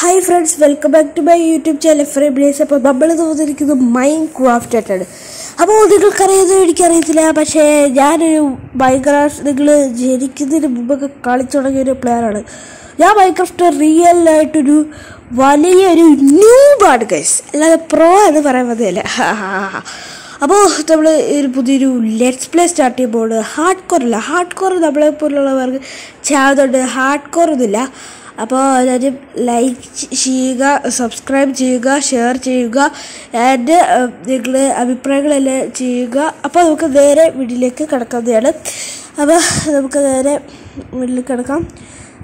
Hi friends welcome back to my YouTube channel Free Blaze അപ്പോൾ നമ്മൾ തോന്നിയിരിക്കുന്നത് mind craft ആയിട്ടാണ്. അപ്പോൾ നിങ്ങൾക്കറിയാതെ എനിക്കറിയത്തില്ല പക്ഷേ ഞാനൊരു മൈൻക്രാഫ്റ്റ് നിങ്ങൾ ജനിക്കുന്നതിന് മുമ്പൊക്കെ കളിച്ചു തുടങ്ങിയ ഒരു പ്ലെയറാണ് ഞാൻ മൈൻക്രാഫ്റ്റ് റിയൽ ആയിട്ടൊരു വലിയൊരു ന്യൂബാണ് ഗൈസ് അല്ലാതെ പ്രോ എന്ന് പറയാൻ മതിയല്ല അപ്പോൾ നമ്മൾ ഒരു പുതിയൊരു ലെറ്റ്സ് പ്ലേ സ്റ്റാർട്ട് ചെയ്യുമ്പോൾ ഹാർഡ് കോർ അല്ല ഹാർഡ് കോർ നമ്മളെ പോലുള്ളവർക്ക് ചെയ്യാതുകൊണ്ട് ഹാർഡ് കോർ ഒന്നുമില്ല. അപ്പോൾ എല്ലാവരും ലൈക്ക് ചെയ്യുക സബ്സ്ക്രൈബ് ചെയ്യുക ഷെയർ ചെയ്യുക ആൻഡ് നിങ്ങൾ അഭിപ്രായങ്ങളെല്ലാം ചെയ്യുക. അപ്പോൾ നമുക്ക് നേരെ വീട്ടിലേക്ക് കിടക്കുന്നതാണ് അപ്പോൾ നമുക്ക് നേരെ വീട്ടിൽ കിടക്കാം.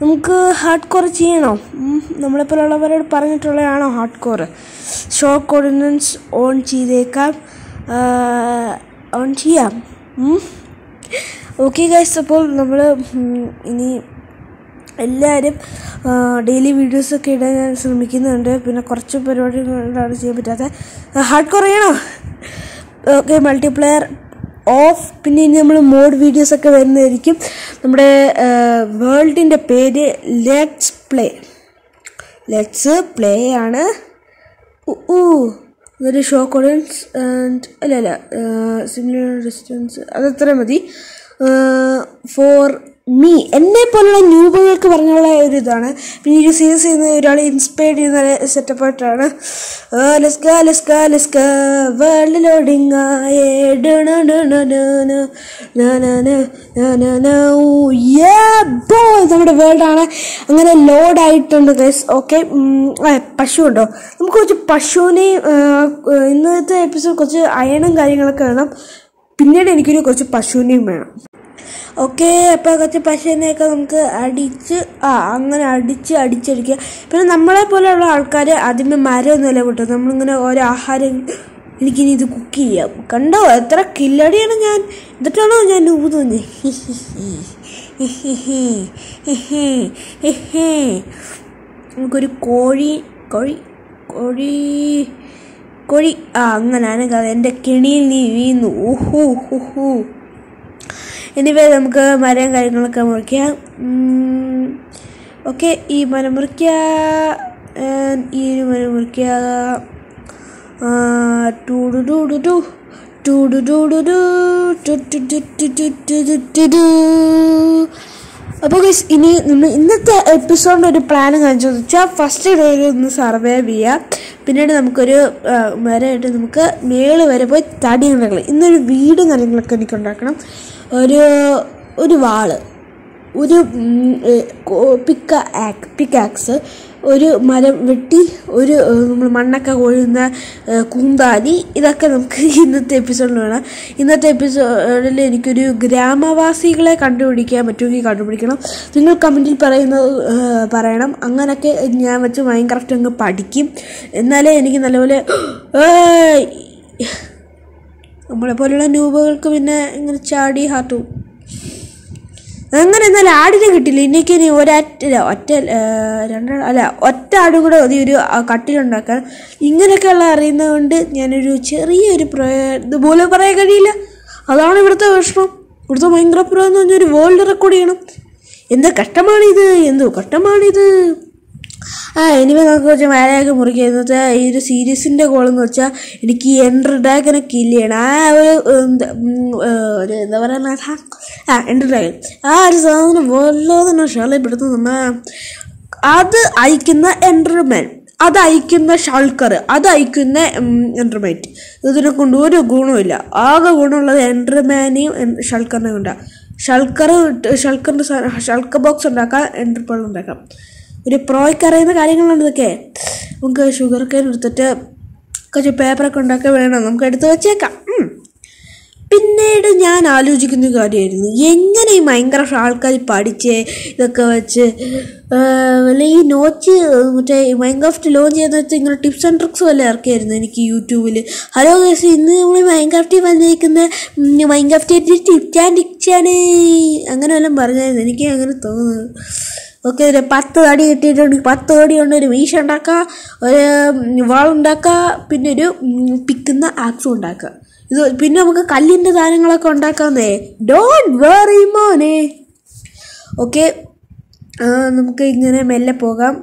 നമുക്ക് ഹാർഡ് കോർ ചെയ്യണോ നമ്മളെപ്പോലുള്ളവരോട് പറഞ്ഞിട്ടുള്ളതാണോ hardcore shock ordinance on ചെയ്തേക്കാം ഓൺ ചെയ്യാം. ഓക്കെ ഗൈസ് അപ്പോൾ നമ്മൾ ഇനി എല്ലാവരും ഡെയിലി വീഡിയോസൊക്കെ ഇടാൻ ഞാൻ ശ്രമിക്കുന്നുണ്ട്. പിന്നെ കുറച്ച് പരിപാടികളാണ് ചെയ്യാൻ പറ്റാത്ത. ഹാർഡ് കോർ ചെയ്യണോ? ഓക്കെ മൾട്ടിപ്ലെയർ ഓഫ് പിന്നെ ഇനി നമ്മൾ മോഡ് വീഡിയോസൊക്കെ വരുന്നതായിരിക്കും. നമ്മുടെ വേൾഡിന്റെ പേര് ലെറ്റ്സ് പ്ലേ ലെറ്റ്സ് പ്ലേ ആണ്. ഊ ഇതൊരു ഷോ കോഡൻസ് അല്ല അല്ല സിമിലർ ഡിസ്റ്റൻസ് അതത്ര മതി. ഫോർ മീ എന്നെ പോലുള്ള ന്യൂബുകൾക്ക് പറഞ്ഞുള്ള ഒരു ഇതാണ് പിന്നെ ഈ സീരീസ് ചെയ്യുന്ന ഒരാൾ ഇൻസ്പയർ ചെയ്യുന്ന സെറ്റപ്പായിട്ടാണ് ലെസ്ക ലെസ്ക ലെസ്ക വേൾഡ് ലോഡിങ് നമ്മുടെ വേൾഡാണ് അങ്ങനെ ലോഡ് ആയിട്ടുണ്ട് ഗൈസ് ഓക്കെ പശു ഉണ്ടോ നമുക്ക് കുറച്ച് പശുവിനെയും ഇന്നത്തെ എപ്പിസോഡ് കുറച്ച് അയണും കാര്യങ്ങളൊക്കെ വേണം പിന്നീട് എനിക്കൊരു കുറച്ച് പശുവിനെയും വേണം ഓക്കെ അപ്പോൾ കുറച്ച് പശുവിനെയൊക്കെ നമുക്ക് അടിച്ച് ആ അങ്ങനെ അടിച്ച് അടിച്ചടിക്കുക. പിന്നെ നമ്മളെ പോലെയുള്ള ആൾക്കാർ ആദ്യമേ മരമൊന്നുമല്ല കിട്ടും. നമ്മളിങ്ങനെ ഓരോ ആഹാരം എനിക്കിനി ഇത് കുക്ക് ചെയ്യാം. കണ്ടോ? എത്ര കില്ലടിയാണ് ഞാൻ. എന്നിട്ടാണോ ഞാൻ ഊതുന്നത് നമുക്കൊരു കോഴി കോഴി കോഴി കോഴി. ആ അങ്ങനെയാണ് കഥ. എന്റെ കിണിയിൽ നീ വീണു. ഓഹോ ഹോ. എനിവേ നമുക്ക് മരം കാര്യങ്ങളൊക്കെ മുറിക്കാം ഓക്കെ ഈ മരം മുറിക്കുക ഈ ഒരു മരം മുറിക്കുക ടൂടു ടൂടു ടു ടൂടു ടൂടു ടു ടു ടു ടു ടു ടു ടു. അപ്പോൾ ഗൈസ് ഇനി നമ്മൾ ഇന്നത്തെ എപ്പിസോഡിന്റെ ഒരു പ്ലാൻ കാണിച്ചു വെച്ചാൽ ഫസ്റ്റ് ഡേ ഒന്ന് സർവൈവ് ചെയ്യുക പിന്നീട് നമുക്കൊരു മരമായിട്ട് നമുക്ക് മേൾ വരെ പോയി തടി ഉണ്ടാക്കണം ഇന്നൊരു വീടും കാര്യങ്ങളൊക്കെ എനിക്ക് ഉണ്ടാക്കണം ഒരു ഒരു വാൾ. ഒരു പിക്ക ആക്ക് പിക്കാക്സ്. ഒരു മരം വെട്ടി ഒരു നമ്മൾ മണ്ണൊക്കെ കൊഴുന്ന കൂന്താനി. ഇതൊക്കെ നമുക്ക് ഇന്നത്തെ എപ്പിസോഡിൽ വേണം. ഇന്നത്തെ എപ്പിസോഡിൽ എനിക്കൊരു ഗ്രാമവാസികളെ കണ്ടുപിടിക്കാൻ പറ്റുമെങ്കിൽ കണ്ടുപിടിക്കണം. നിങ്ങൾ കമന്റിൽ പറയുന്നത് പറയണം. അങ്ങനെയൊക്കെ ഞാൻ വെച്ച് മൈൻക്രാഫ്റ്റ് അങ്ങ് പഠിക്കും. എന്നാലേ എനിക്ക് നല്ലപോലെ ഏയ് നമ്മളെ പോലുള്ള ന്യൂബുകൾക്ക് പിന്നെ ഇങ്ങനെ ചാടി ഹാർട്ടും അങ്ങനെ എന്നാൽ ആടിനെ കിട്ടില്ല ഇനിക്ക് ഇനി ഒരറ്റ ഒറ്റ രണ്ടാ അല്ല ഒറ്റ ആടും കൂടെ മതി ഒരു കട്ടിലുണ്ടാക്കാൻ ഇങ്ങനെയൊക്കെയുള്ള അറിയുന്നതുകൊണ്ട് ഞാനൊരു ചെറിയൊരു പ്രയ ഇതുപോലെ പറയാൻ കഴിയില്ല. അതാണ് ഇവിടുത്തെ വിഷമം. ഇവിടുത്തെ ഭയങ്കര പ്രോ എന്ന് പറഞ്ഞൊരു വേൾഡ് റെക്കോർഡ് ചെയ്യണം. എന്താ കഷ്ടമാണിത്? എന്തോ കഷ്ടമാണിത്? ആ എനിവേ നമുക്ക് കുറച്ച് മലയൊക്കെ മുറിക്കുക വെച്ചാൽ ഈ ഒരു സീരീസിന്റെ ഗോളെന്ന് വെച്ചാൽ എനിക്ക് ഈ എൻഡർ ഡ്രാഗനെ കില്ല് ചെയ്യണം. ആ ഒരു ഒരു എന്താ പറയുക ആ എൻഡർ ഡ്രാഗൻ ആ ഒരു സാധനം വല്ലാതെ ഷാളപ്പെടുത്തും നമ്മ അത് അയക്കുന്ന എൻഡർമാൻ അത് അയക്കുന്ന ഷൾക്കർ അത് അയക്കുന്ന എൻഡർമൈറ്റ് ഇതിനെ കൊണ്ട് ഒരു ഗുണമില്ല ആകെ ഗുണമുള്ളത് എൻഡർമാനെയും ഷൾക്കറിനെയും കൊണ്ടാണ് ഷൾക്കർ ഷൾക്കറിന്റെ ഷൾക്കർ ബോക്സ് ഉണ്ടാക്കാം എൻഡർപേൾ ഉണ്ടാക്കാം. ഒരു പ്രോയ്ക്ക് അറിയുന്ന കാര്യങ്ങളാണ് ഇതൊക്കെ. നമുക്ക് ഷുഗർ കെയിൻ എടുത്തിട്ട് കുറച്ച് പേപ്പറൊക്കെ ഉണ്ടാക്കി വേണം. നമുക്ക് എടുത്ത് വെച്ചേക്കാം. പിന്നീട് ഞാൻ ആലോചിക്കുന്ന കാര്യമായിരുന്നു. എങ്ങനെ ഈ ഭയങ്കര ആൾക്കാർ പഠിച്ച് ഇതൊക്കെ വെച്ച് അല്ലെ ഈ നോച്ച് മറ്റേ മൈൻക്രാഫ്റ്റ് ലോഞ്ച് ചെയ്യുന്ന വെച്ചാൽ ഇങ്ങനെ ടിപ്സ് ആൻഡ് ട്രിക്സ് വല്ല ഇറക്കിയായിരുന്നു എനിക്ക് യൂട്യൂബിൽ ഹലോ ഗേസ് ഇന്ന് നമ്മൾ മൈൻക്രാഫ്റ്റിൽ വന്നിരിക്കുന്ന മൈൻക്രാഫ്റ്റ് ടിപ്സ് ആൻഡ് ടിക്സ് ആണ്. അങ്ങനെ വല്ലതും പറഞ്ഞായിരുന്നു. എനിക്ക് അങ്ങനെ തോന്നുന്നത് ഓക്കെ ഒരു പത്ത് തടി കിട്ടിയിട്ടുണ്ടെങ്കിൽ പത്ത് തടി കൊണ്ട് ഒരു വീശ ഉണ്ടാക്കുക ഒരു വാളുണ്ടാക്കുക പിന്നെ ഒരു പിക്കുന്ന ആക്സും ഉണ്ടാക്കുക ഇത് പിന്നെ നമുക്ക് കല്ലിന്റെ സാധനങ്ങളൊക്കെ ഉണ്ടാക്കാമെന്നേ ഡോണ്ട് വെറി മോനെ. ഓക്കെ നമുക്ക് ഇങ്ങനെ മെല്ലെ പോകാം.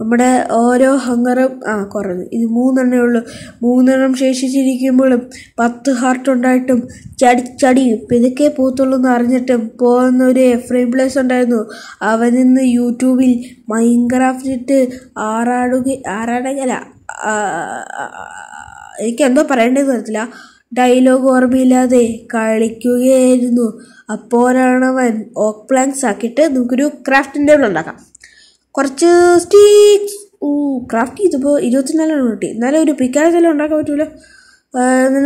നമ്മുടെ ഓരോ ഹങ്ങറും ആ കുറഞ്ഞു. ഇത് മൂന്നെണ്ണേ ഉള്ളൂ. മൂന്നെണ്ണം ശേഷിച്ചിരിക്കുമ്പോഴും പത്ത് ഹാർട്ട് ഉണ്ടായിട്ടും ചടി ചടി പിതക്കേ പോത്തുള്ളൂ എന്ന് അറിഞ്ഞിട്ടും പോകുന്ന ഒരു എഫ്രൈം പ്ലേസ് ഉണ്ടായിരുന്നു. അവൻ ഇന്ന് യൂട്യൂബിൽ മൈൻക്രാഫ്റ്റിട്ട് ആറാടുക ആറാടകല എനിക്ക് എന്തോ പറയേണ്ടത് തരത്തില്ല ഡയലോഗ് ഓർമ്മയില്ലാതെ കളിക്കുകയായിരുന്നു. അപ്പോഴാണ് അവൻ ഓക്ക് പ്ലാങ്ക്സ് ആക്കിയിട്ട് നമുക്കൊരു ക്രാഫ്റ്റിന്റെ ഉണ്ടാക്കാം. കുറച്ച് സ്റ്റീക്സ് ഓ ക്രാഫ്റ്റ് ചെയ്തപ്പോൾ ഇരുപത്തിനാലാണ് കിട്ടി എന്നാലും ഒരു പിക്കാസെല്ലാം ഉണ്ടാക്കാൻ പറ്റൂല.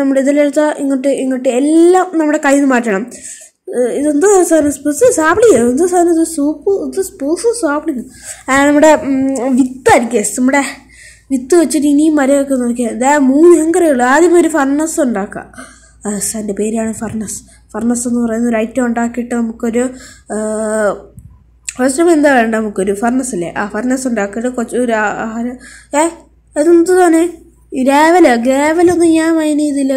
നമ്മുടെ ഇതിലെടുത്ത ഇങ്ങോട്ട് ഇങ്ങോട്ട് എല്ലാം നമ്മുടെ കയ്യിൽ നിന്ന് മാറ്റണം. ഇതെന്തോ സാധനം സ്പെസ് സാപ്പിളിങ് എന്തോ സാധനം സൂപ്പ് ഇത് സ്പൂസ് സാപ്പിളിങ് നമ്മുടെ വിത്തായിരിക്കും നമ്മുടെ വിത്ത് വെച്ചിട്ട് ഇനിയും മരമൊക്കെ നോക്കിയാൽ ഇതാ മൂന്ന് ഉള്ളൂ. ആദ്യം ഒരു ഫർണസ് ഉണ്ടാക്കാം. സാറിന്റെ പേരാണ് ഫർണസ് ഫർണസ് എന്ന് പറയുന്ന ഒരു ഐറ്റം ഉണ്ടാക്കിയിട്ട് നമുക്കൊരു ഏഹ്, ഫസ്റ്റ് എന്താ വേണ്ട നമുക്കൊരു ഫർണസ് അല്ലേ ആ ഫർണസ് ഉണ്ടാക്കിയിട്ട് കുറച്ച് ഒരു ആഹാരം. ഏ അതെന്ത് തന്നെ ഗ്രാവല? ഗ്രാവലൊന്നും ഞാൻ മൈൻഡ് ചെയ്തില്ല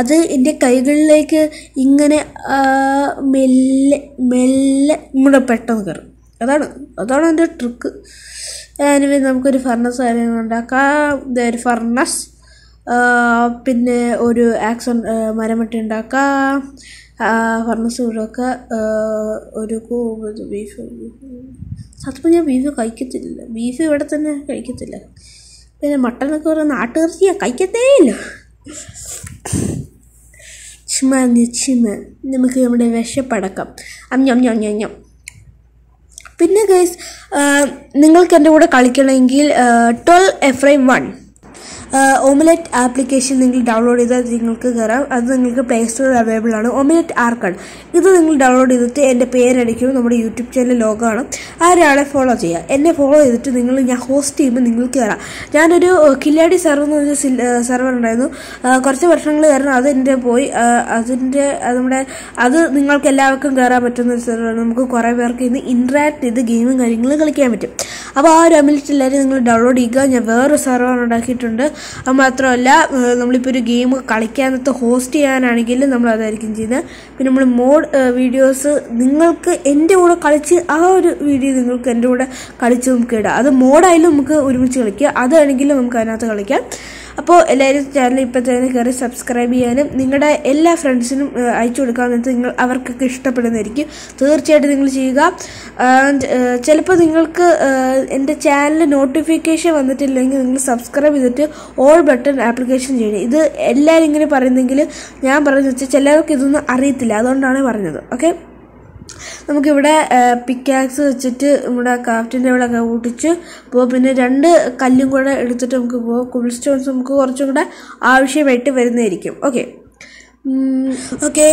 അത് എന്റെ കൈകളിലേക്ക് ഇങ്ങനെ മെല്ലെ മെല്ലെ ഇങ്ങോട്ട് പെട്ടെന്ന് കയറും അതാണ് അതാണ് എന്റെ ട്രിക്ക് എനിവേ നമുക്കൊരു ഫർണസ് കാര്യങ്ങൾ ഉണ്ടാക്കാം. ഒരു ഫർണസ് പിന്നെ ഒരു ആക്സൺ മരമട്ടി ഉണ്ടാക്കാം. ഫർണസ് സൂടൊക്കെ ഒരു ബീഫ് സത്യം ഞാൻ ബീഫ് കഴിക്കത്തില്ല. ബീഫ് ഇവിടെ തന്നെ കഴിക്കത്തില്ല. പിന്നെ മട്ടനൊക്കെ പറയുന്ന നാട്ടുകറിയാ കഴിക്കത്തേ ഇല്ല. ചിമ ചിമ നമുക്ക് നമ്മുടെ വിഷപ്പടക്കം അഞ്ഞം ഞം ഞം ഞം പിന്നെ ഗൈസ് നിങ്ങൾക്ക് എന്റെ കൂടെ കളിക്കണമെങ്കിൽ twelve F one omelette application നിങ്ങൾ ഡൗൺലോഡ് ചെയ്താൽ നിങ്ങൾക്ക് കയറാം അത് നിങ്ങൾക്ക് പ്ലേ സ്റ്റോറിൽ അവൈലബിൾ ആണ്. ഓമലറ്റ് ആർക്കാണ് ഇത് നിങ്ങൾ ഡൗൺലോഡ് ചെയ്തിട്ട് എന്റെ പേരടിക്കും. നമ്മുടെ യൂട്യൂബ് ചാനൽ ലോഗാണ് ആ ഒരാളെ ഫോളോ ചെയ്യുക? എന്നെ ഫോളോ ചെയ്തിട്ട് നിങ്ങൾ ഞാൻ ഹോസ്റ്റ് ചെയ്യുമ്പോൾ നിങ്ങൾക്ക് കയറാം ഞാനൊരു കില്ലാടി സെർവർ എന്ന് പറഞ്ഞ സെർവർ ഉണ്ടായിരുന്നു. കുറച്ച് വർഷങ്ങൾ കയറണം അതെന്റെ പോയി. അതിന്റെ നമ്മുടെ അത് നിങ്ങൾക്ക് എല്ലാവർക്കും കയറാൻ പറ്റുന്ന ഒരു സെർവറാണ് നമുക്ക് കുറേ പേർക്ക് ഇന്ന് ഇൻട്രാക്ട് ചെയ്ത് ഗെയിമും കാര്യങ്ങളും കളിക്കാൻ പറ്റും. അപ്പോൾ ആ ഒരു അമിലിറ്റ് എല്ലാവരും നിങ്ങൾ ഡൗൺലോഡ് ചെയ്യുക. ഞാൻ വേറൊരു സെർവർ ഉണ്ടാക്കിയിട്ടുണ്ട്. അത് മാത്രമല്ല നമ്മളിപ്പോൾ ഒരു ഗെയിം കളിക്കാനത്ത് ഹോസ്റ്റ് ചെയ്യാനാണെങ്കിലും നമ്മൾ അതായിരിക്കും ചെയ്യുന്നത്. പിന്നെ നമ്മൾ മോഡ് വീഡിയോസ് നിങ്ങൾക്ക് എന്റെ കൂടെ കളിച്ച് ആ ഒരു വീഡിയോ നിങ്ങൾക്ക് എന്റെ കൂടെ കളിച്ച് നമുക്ക് ഇടാം. അത് മോഡായാലും നമുക്ക് ഒരുമിച്ച് കളിക്കുക അതാണെങ്കിലും നമുക്ക് അതിനകത്ത് കളിക്കാം. അപ്പോൾ എല്ലാവരും ചാനൽ ഇപ്പോൾ തന്നെ കയറി സബ്സ്ക്രൈബ് ചെയ്യാനും നിങ്ങളുടെ എല്ലാ ഫ്രണ്ട്സിനും അയച്ചു കൊടുക്കാൻ നേരത്ത് നിങ്ങൾ അവർക്കൊക്കെ ഇഷ്ടപ്പെടുന്നതായിരിക്കും. തീർച്ചയായിട്ടും നിങ്ങൾ ചെയ്യുക. ചിലപ്പോൾ നിങ്ങൾക്ക് എന്റെ ചാനൽ നോട്ടിഫിക്കേഷൻ വന്നിട്ടില്ലെങ്കിൽ നിങ്ങൾ സബ്സ്ക്രൈബ് ചെയ്തിട്ട് ഓൾ ബട്ടൺ ആപ്ലിക്കേഷൻ ചെയ്യണം. ഇത് എല്ലാവരും ഇങ്ങനെ പറയുന്നെങ്കിൽ ഞാൻ പറയുന്നത് വെച്ചാൽ ചിലർക്ക് ഇതൊന്നും അറിയത്തില്ല. അതുകൊണ്ടാണ് പറഞ്ഞത്. ഓക്കെ നമുക്കിവിടെ പിക്കാക്സ് വെച്ചിട്ട് നമ്മുടെ ക്രാഫ്റ്റിന്റെ ഇവിടെ കൂട്ടിച്ച് പോകും പിന്നെ രണ്ട് കല്ലും കൂടെ എടുത്തിട്ട് നമുക്ക് പോകും കുബിൾ സ്റ്റോൺസ് നമുക്ക് കുറച്ചും കൂടെ ആവശ്യമായിട്ട് വരുന്നതായിരിക്കും ഓക്കെ ഓക്കെ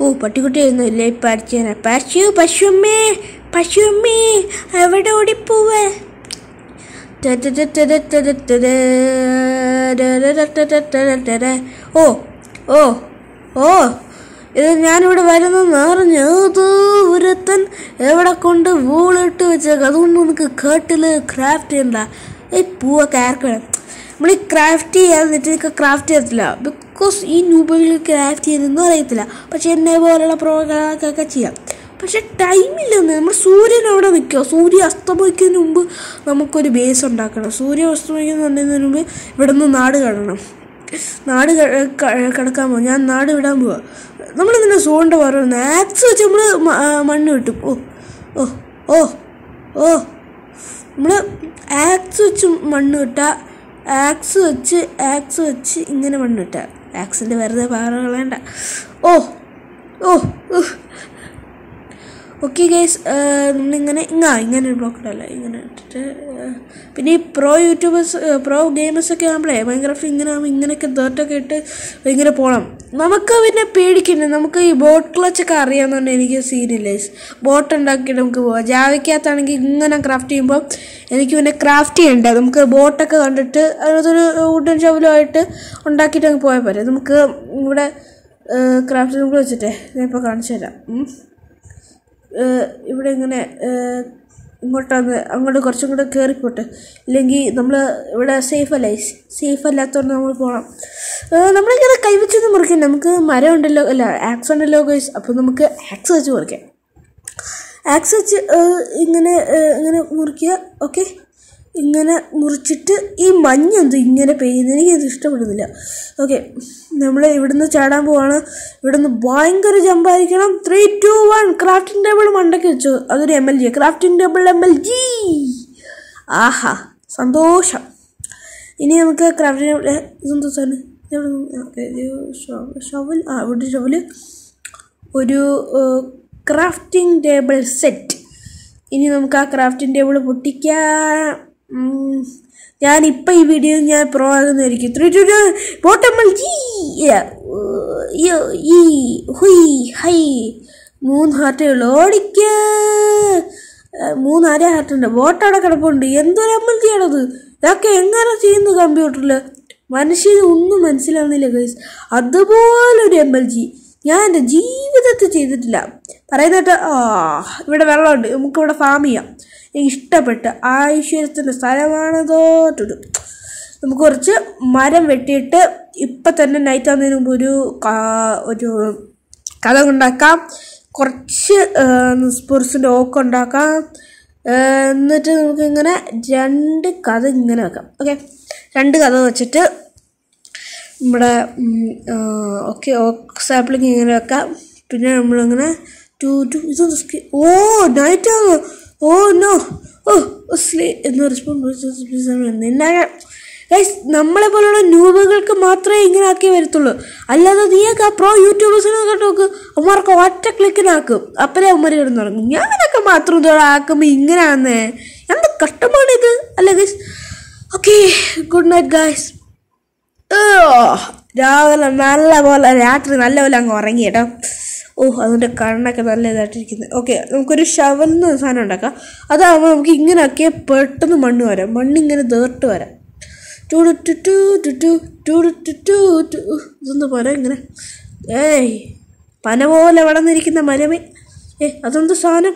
ഓ പട്ടിക്കുട്ടി ഒന്നും ഇല്ലേ പരിചയം പശു പശുമ്മേ പശുമ്മേ എവിടെ ഓടിപ്പോവേ ഓ ഓ ഓ ഇത് ഞാനിവിടെ വരുന്നെന്ന് അറിഞ്ഞു ഒരുത്തൻ എവിടെ കൊണ്ട് വൂളിട്ട് വെച്ചേക്ക്? അതുകൊണ്ട് നമുക്ക് കേട്ടിൽ ക്രാഫ്റ്റ് ചെയ്യണ്ട. ഈ പൂവൊക്കെ ആർക്കണം നമ്മൾ ഈ ക്രാഫ്റ്റ് ചെയ്യാൻ നിനക്ക് ക്രാഫ്റ്റ് ചെയ്യത്തില്ല. ബിക്കോസ് ഈ നൂബുകൾ ക്രാഫ്റ്റ് ചെയ്യുന്നൊന്നും അറിയത്തില്ല. പക്ഷെ എന്നെ പോലുള്ള പ്രോഗ്രാമൊക്കെ ചെയ്യാം. പക്ഷെ ടൈമില്ലെന്ന് നമ്മൾ സൂര്യൻ അവിടെ നിൽക്കുക. സൂര്യൻ അസ്തമിക്കുന്നതിന് മുമ്പ് നമുക്കൊരു ബേസ് ഉണ്ടാക്കണം. സൂര്യൻ അസ്തമിക്കുന്നതിന് മുമ്പ് ഇവിടെ നിന്ന് നാട് കാണണം നാട് കിടക്കാൻ പോകും ഞാൻ നാട് വിടാൻ പോവാ. നമ്മളിങ്ങനെ സൂണ്ട പറയുന്നത് ആക്സ് വെച്ച് നമ്മൾ മണ്ണ് കിട്ടും ഓ ഓ ഓ ഓ. നമ്മൾ ആക്സ് വെച്ച് മണ്ണ് കിട്ടുക ആക്സ് വെച്ച് ആക്സ് വെച്ച് ഇങ്ങനെ മണ്ണ് കിട്ടുക ആക്സിന്റെ വെറുതെ പാറ കളയണ്ട. ഓ ഓ. ഓക്കെ ഗൈസ് നമ്മളിങ്ങനെ ഇങ്ങാ ഇങ്ങനെ ഒരു ബ്ലോക്ക് ഇടല്ല? ഇങ്ങനെ ഇട്ടിട്ട് പിന്നെ ഈ പ്രോ യൂട്യൂബേഴ്സ് പ്രോ ഗെയിമേഴ്സൊക്കെ ആകുമ്പോഴേ ഭയങ്കര ഇങ്ങനെ ആകുമ്പോൾ ഇങ്ങനെയൊക്കെ തേർട്ടൊക്കെ ഇട്ട് ഇങ്ങനെ പോകണം നമുക്ക് പിന്നെ പേടിക്കണ്ട. നമുക്ക് ഈ ബോട്ട് ക്ലച്ചൊക്കെ അറിയാമെന്നുണ്ടെങ്കിൽ എനിക്ക് സീനില്ല ബോട്ട് ഉണ്ടാക്കിയിട്ട് നമുക്ക് പോവാം. ജാവയ്ക്കകത്താണെങ്കിൽ ഇങ്ങനെ ക്രാഫ്റ്റ് ചെയ്യുമ്പോൾ എനിക്ക് പിന്നെ ക്രാഫ്റ്റ് ചെയ്യണ്ട? നമുക്ക് ബോട്ടൊക്കെ കണ്ടിട്ട് അതിനകത്തൊരു വുഡൻ ഷവലുമായിട്ട് ഉണ്ടാക്കിയിട്ട് അങ്ങ് പോയാൽ പോരെ. നമുക്ക് ഇവിടെ ക്രാഫ്റ്റ് നമുക്ക് വെച്ചിട്ടേ. ഞാൻ കാണിച്ചു തരാം ഇവിടെ ഇങ്ങനെ ഇങ്ങോട്ടൊന്ന് അങ്ങോട്ട് കുറച്ചും കൂടെ കയറിപ്പോട്ടെ ഇല്ലെങ്കിൽ നമ്മൾ ഇവിടെ സേഫ് അല്ലേ സേഫ് അല്ലാത്തതുകൊണ്ട് നമ്മൾ പോകണം നമ്മളിങ്ങനെ കൈവച്ചൊന്നും മുറിക്കാം. നമുക്ക് മരം ഉണ്ടല്ലോ അല്ല ആക്സ് ഉണ്ടല്ലോ ഗൈസ് അപ്പോൾ നമുക്ക് ആക്സ് വെച്ച് മുറിക്കാം. ആക്സ് വെച്ച് ഇങ്ങനെ ഇങ്ങനെ മുറിക്കുക. ഓക്കെ ഇങ്ങനെ മുറിച്ചിട്ട് ഈ മഞ്ഞ എന്തോ ഇങ്ങനെ പെയ്യുന്നത് എനിക്കത് ഇഷ്ടപ്പെടുന്നില്ല. ഓക്കെ നമ്മൾ ഇവിടുന്ന് ചാടാൻ പോവാണ്. ഇവിടുന്ന് ഭയങ്കര ജമ്പായിരിക്കണം three two one crafting table മണ്ടയ്ക്ക് വെച്ചു. അതൊരു M L G crafting table M L G ആഹാ. സന്തോഷം. ഇനി നമുക്ക് ക്രാഫ്റ്റിംഗ് ടേബിൾ സന്തോഷമാണ് ഷവൽ ആ ഇവിടെ ഷവൽ ഒരു ക്രാഫ്റ്റിംഗ് ടേബിൾ സെറ്റ് ഇനി നമുക്ക് ആ ക്രാഫ്റ്റിംഗ് ടേബിൾ പൊട്ടിക്കാം ഞാനിപ്പോൾ ഈ വീഡിയോ ഞാൻ പ്രോ ആകുന്നതായിരിക്കും ത്രീ ടു യോ, ഈ ഹൈ മൂന്ന് ഹാർട്ടേ ഉള്ളൂ ഓടിക്ക. മൂന്ന് അര ഹാർട്ടുണ്ട് ബോട്ടവിടെ കിടപ്പുണ്ട്. എന്തൊരു അമ്മൽ ചെയ്യണത് ജി ആണത്? ഇതൊക്കെ എങ്ങനെ ചെയ്യുന്നു കമ്പ്യൂട്ടറിൽ മനുഷ്യന് ഒന്നും മനസ്സിലാവുന്നില്ല ഗൈസ് അതുപോലൊരു എം എൽ ജി ഞാൻ എന്റെ ജീവിതത്തിൽ ചെയ്തിട്ടില്ല. പറയുന്നിട്ട് ആ ഇവിടെ വെള്ളമുണ്ട്. നമുക്കിവിടെ ഫാം ചെയ്യാം. ഇഷ്ടപ്പെട്ട് ഐശ്വര്യത്തിന്റെ സ്ഥലമാണതോ ടുടു. നമുക്ക് കുറച്ച് മരം വെട്ടിയിട്ട് ഇപ്പം തന്നെ നൈറ്റ് ആവുന്നതിന് മുമ്പ് ഒരു ഒരു കഥ ഉണ്ടാക്കാം കുറച്ച് സ്പുർസിന്റെ ഓക്ക് ഉണ്ടാക്കാം. എന്നിട്ട് നമുക്ക് ഇങ്ങനെ രണ്ട് കഥ ഇങ്ങനെ വെക്കാം. ഓക്കെ? രണ്ട് കഥ വെച്ചിട്ട് നമ്മുടെ ഓക്കെ ഓക്ക് സാപ്പിളിങ് ഇങ്ങനെ വെക്കാം. പിന്നെ നമ്മളിങ്ങനെ ടു ടു ഇത് ഓ നൈറ്റ് ആകും ഓ നോ. ഓ സ്ലീ എന്ന് പറഞ്ഞപ്പോൾ ഗൈസ് നമ്മളെ പോലുള്ള ന്യൂബുകൾക്ക് മാത്രമേ ഇങ്ങനെ ആക്കി വരത്തുള്ളൂ. അല്ലാതെ നീയൊക്കെ പ്രോ യൂട്യൂബേഴ്സിനെ കണ്ടു നോക്ക്. അവന്മാർക്ക് ഒറ്റ ക്ലിക്കിനാക്കും അപ്പലേ അവന്മാർ കിടന്ന് തുടങ്ങും ഞാനൊക്കെ മാത്രം ഇതോടെ ആക്കുമ്പോൾ ഇങ്ങനെയാന്നേ എന്ത് കഷ്ടമാണിത്? അല്ലേ guys okay good night guys രാവിലെ നല്ല പോലെ രാത്രി നല്ല പോലെ അങ്ങ് ഉറങ്ങി കേട്ടോ. ഓഹ് അതിന്റെ കണ്ണൊക്കെ നല്ല ഇതായിട്ടിരിക്കുന്നത് ഓക്കെ നമുക്കൊരു ഷവൽ എന്ന് സാധനം ഉണ്ടാക്കാം. അതാകുമ്പോൾ നമുക്ക് ഇങ്ങനെയൊക്കെ പെട്ടെന്ന് മണ്ണ് വരാം. മണ്ണിങ്ങനെ തേർട്ട് വരാം. ടു ടു ടു ടു ടു ടു ടു. ടു ഇതൊന്ന് പോരാ ഇങ്ങനെ. ഏയ് പന പോലെ വളർന്നിരിക്കുന്ന മരമേ. ഏ അതെന്ത് സാധനം?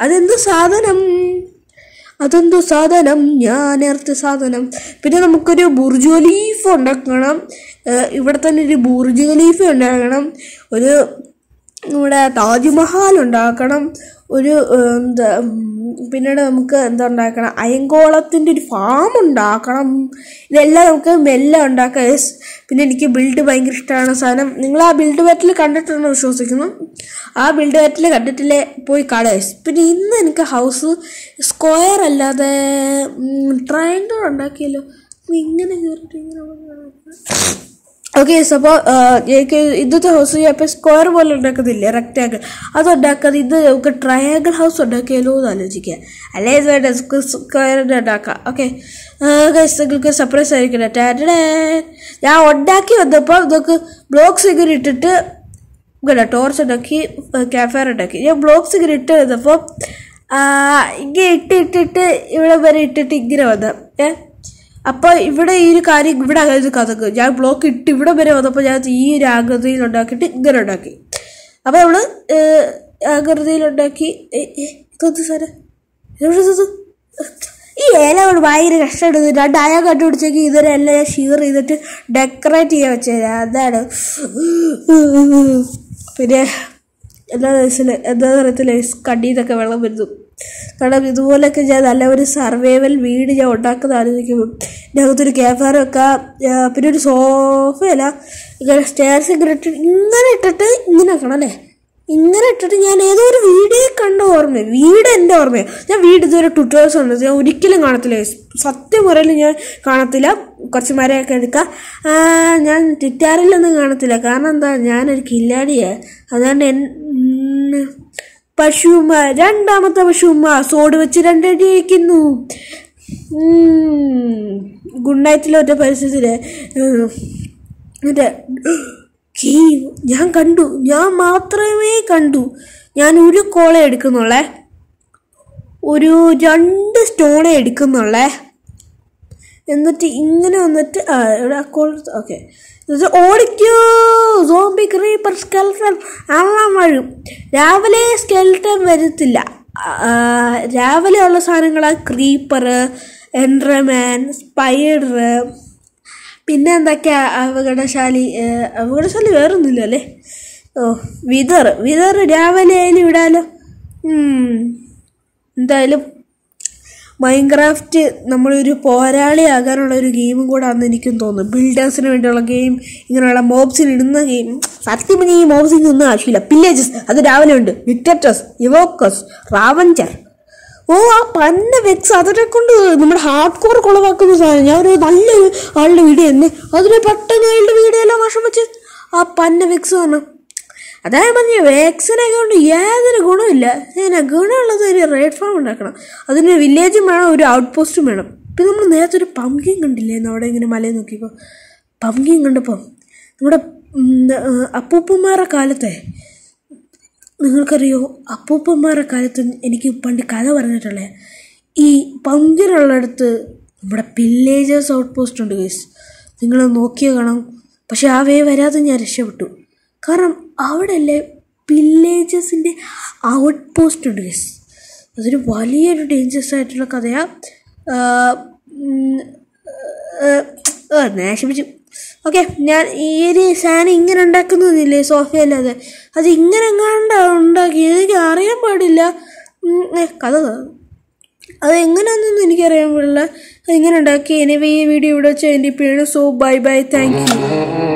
അതെന്ത് സാധനം? അതെന്തോ സാധനം? ഞാൻ നേരത്തെ സാധനം. പിന്നെ നമുക്കൊരു ബുർജ് ഖലീഫ് ഉണ്ടാക്കണം. ഇവിടെ തന്നെ ഒരു ബുർജ് ഖലീഫ് ഉണ്ടാക്കണം ഒരു നമ്മുടെ താജ്മഹൽ ഉണ്ടാക്കണം. ഒരു എന്താ പിന്നീട് നമുക്ക് എന്താ ഉണ്ടാക്കണം? അയങ്കോളത്തിന്റെ ഒരു ഫാം ഉണ്ടാക്കണം. ഇതെല്ലാം നമുക്ക് മെല്ലെ ഉണ്ടാക്കാം യെസ് പിന്നെ എനിക്ക് ബിൽഡ് ഭയങ്കര ഇഷ്ടമാണ് സാധനം. നിങ്ങൾ ആ ബിൽഡ് ബാറ്റിൽ കണ്ടിട്ടുണ്ടെന്ന് വിശ്വസിക്കുന്നു. ആ ബിൽഡ് ബാറ്റിൽ കണ്ടിട്ടില്ലേ? പോയി കാണുക പിന്നെ ഇന്ന് എനിക്ക് ഹൗസ് സ്ക്വയർ അല്ലാതെ ട്രയാങ്കിൾ ഉണ്ടാക്കിയല്ലോ. ഇങ്ങനെ കയറിയിട്ട് ഇങ്ങനെ ഓക്കെ അപ്പോൾ എനിക്ക് ഇന്നത്തെ ഹൗസ് ഞാൻ ഇപ്പോൾ സ്ക്വയർ പോലെ ഉണ്ടാക്കുന്നില്ലേ റെക്റ്റാങ്കിൾ അത് ഉണ്ടാക്കാതെ ഇത് നമുക്ക് ട്രയാങ്കിൾ ഹൗസ് ഉണ്ടാക്കിയാലോ എന്ന് ആലോചിക്കാം അല്ലേ ഇത് വേണ്ട സ്ക്വയറിന്റെ ഉണ്ടാക്കാം. ഓക്കെ നിങ്ങൾക്ക് സർപ്രൈസ് ആയിരിക്കണം ടാറ്റഡേ ഞാൻ ഉണ്ടാക്കി വന്നപ്പോൾ നമുക്ക് ബ്ലോക്സ് ഇങ്ങനെ ഇട്ടിട്ട് ഇങ്ങനെ ടോർച്ച് ഉണ്ടാക്കി ക്യാഫയർ ഉണ്ടാക്കി. ഞാൻ ബ്ലോക്സ് ഇങ്ങനെ ഇട്ട് വന്നപ്പോൾ ഇങ്ങനെ ഇട്ട് ഇട്ടിട്ട് ഇവിടെ വരെ ഇട്ടിട്ട് ഇങ്ങനെ വന്ന. ഏ? അപ്പോൾ ഇവിടെ ഈ ഒരു കാര്യം ഇവിടെ അതായത് കഥക്ക് ഞാൻ ബ്ലോക്ക് ഇട്ട് ഇവിടെ വരെ വന്നപ്പോൾ ഞാൻ ഈ ഒരു ആകൃതിയിൽ ഉണ്ടാക്കിയിട്ട് ഇങ്ങനെ ഉണ്ടാക്കി. അപ്പോൾ നമ്മൾ ആകൃതിയിൽ ഉണ്ടാക്കി? ഈ ഏല കൊണ്ട് ഭയങ്കര കഷ്ടമെടുത്ത് രണ്ട് അയാൾ കണ്ടുപിടിച്ചെങ്കിൽ ഇതുവരെ എല്ലാം ഞാൻ ഷെയർ ചെയ്തിട്ട് ഡെക്കറേറ്റ് ചെയ്യാൻ വെച്ചത് അതാണ്. പിന്നെ എന്താ ദിവസം എന്താ പറയത്തില്ല കണ്ണീന്നൊക്കെ വെള്ളം വരുന്നു. കാരണം ഇതുപോലെയൊക്കെ ഞാൻ നല്ല ഒരു സർവൈവൽ വീട് ഞാൻ ഉണ്ടാക്കുന്ന ആലോചിക്കുമ്പോൾ ക്യാഫാർ വെക്കാം ആ, പിന്നെ ഒരു സോഫയല്ല ഇങ്ങനെ സ്റ്റെയർസ് ഇങ്ങനെ ഇട്ടിട്ട് ഇങ്ങനെ ഇട്ടിട്ട് ഇങ്ങനെ വെക്കണം അല്ലേ? ഇങ്ങനെ ഇട്ടിട്ട് ഞാൻ ഏതോ ഒരു വീഡിയോ കണ്ട ഓർമ്മ വീട് എന്റെ ഓർമ്മയാണ് ഞാൻ വീട് ഇതുവരെ ട്യൂട്ടോഴ്സ് ഉണ്ട് ഞാൻ ഒരിക്കലും കാണത്തില്ല. സത്യം പറയൽ ഞാൻ കാണത്തില്ല. കുറച്ച് മരയൊക്കെ എടുക്കാം. ഞാൻ ട്വിറ്റാറിലൊന്നും കാണത്തില്ല. കാരണം എന്താ ഞാനൊരു കില്ലാടിയാണ് അതുകൊണ്ട് പശുമ്മ രണ്ടാമത്തെ പശുമ്മ സോഡ് വെച്ച് രണ്ടടി അയക്കുന്നു ഗുഡ് നൈറ്റിലെ ഒറ്റ മറ്റേ ഞാൻ കണ്ടു. ഞാൻ മാത്രമേ കണ്ടു. ഞാൻ ഒരു കോളെ എടുക്കുന്നുള്ളേ. ഒരു രണ്ട് സ്റ്റോണേ എടുക്കുന്നുള്ളേ. എന്നിട്ട് ഇങ്ങനെ വന്നിട്ട് ആ ഇവിടെ അക്കൗണ്ട് ഓക്കെ ഓടിക്കൂ. സോംബി ക്രീപ്പർ സ്കെൽട്ടൺ എല്ലാം വഴും. രാവിലെ സ്കെൽട്ടൺ വരത്തില്ല. രാവിലെ ഉള്ള സാധനങ്ങളാണ് ക്രീപ്പർ എൻട്രമാൻ സ്പൈഡർ പിന്നെ എന്തൊക്കെയാ അപകടശാലി അപകടശാലി വേറൊന്നുമില്ല അല്ലേ? ഓ വിതർ വിതർ രാവിലെ അതിൽ വിടാലോ എന്തായാലും മൈൻക്രാഫ്റ്റ് നമ്മളൊരു പോരാളിയാകാനുള്ള ഒരു ഗെയിമും കൂടെ ആണെന്ന് എനിക്കും തോന്നുന്നു. ബിൽഡേഴ്സിന് വേണ്ടിയുള്ള ഗെയിം ഇങ്ങനെയുള്ള മോബ്സിന് ഇടുന്ന ഗെയിം സത്യം ഈ മോബ്സിന് ഒന്നും ആവശ്യമില്ല. പില്ലേജസ് അത് രാവിലെ ഉണ്ട്. വിക്ടറ്റസ് ഇവോക്കസ് റാവഞ്ചർ ഓ ആ പന്ന വെക്സ് അതിനെ കൊണ്ട് നമ്മുടെ ഹാർഡ് കോർ കുളവാക്കുന്ന സാധനം. ഞാൻ ഒരു നല്ലൊരു ആളുടെ വീഡിയോ തന്നെ അതിന് പെട്ടെന്ന് അയാളുടെ വീഡിയോ എല്ലാം വർഷം വെച്ച് ആ പന്ന വെക്സ് പറഞ്ഞു അതായത് പറഞ്ഞ വാക്സിനെ കൊണ്ട് യാതൊരു ഗുണമില്ല ഇങ്ങനെ ഗുണമുള്ളത് ഒരു റേഡ് ഫാം ഉണ്ടാക്കണം. അതിന് വില്ലേജും വേണം ഒരു ഔട്ട് പോസ്റ്റും വേണം. ഇപ്പം നമ്മൾ നേരത്തെ ഒരു പമ്പിയും കണ്ടില്ലേ അവിടെ ഇങ്ങനെ മലയിൽ നോക്കിയപ്പോൾ പമ്പിയും കണ്ടപ്പോൾ നമ്മുടെ അപ്പൂപ്പന്മാരുടെ കാലത്തെ നിങ്ങൾക്കറിയോ? അപ്പൂപ്പന്മാരുടെ കാലത്ത് എനിക്ക് പണ്ട് കഥ പറഞ്ഞിട്ടുള്ളത് ഈ പങ്കിനുള്ളടത്ത് നമ്മുടെ പില്ലേജേഴ്സ് ഔട്ട് പോസ്റ്റ് ഉണ്ട് ഗൈസ് നിങ്ങൾ നോക്കിയേ കാണാം. പക്ഷേ ആ വേ വരാതെ ഞാൻ രക്ഷപ്പെട്ടു. കാരണം അവിടെയല്ലേ വില്ലേജസിന്റെ ഔട്ട് പോസ്റ്റ് ഉണ്ട് ഗസ് അതൊരു വലിയൊരു ഡേഞ്ചറസ് ആയിട്ടുള്ള കഥയാണ് നാശിപ്പിച്ചു ഓക്കെ ഞാൻ ഈ ഒരു സാധനം ഇങ്ങനെ ഉണ്ടാക്കുന്നതില്ലേ സോഫയല്ലാതെ അത് ഇങ്ങനെ എങ്ങാണ്ടാ ഉണ്ടാക്കി എനിക്ക് അറിയാൻ പാടില്ല. കഥ. അത്. എങ്ങനെയാണെന്നൊന്നും എനിക്കറിയാൻ പാടില്ല. അത് ഇങ്ങനെ ഉണ്ടാക്കി. എനിവേ ഈ വീഡിയോ ഇവിടെ വെച്ച് എന്റെ പേര് so bye bye thank you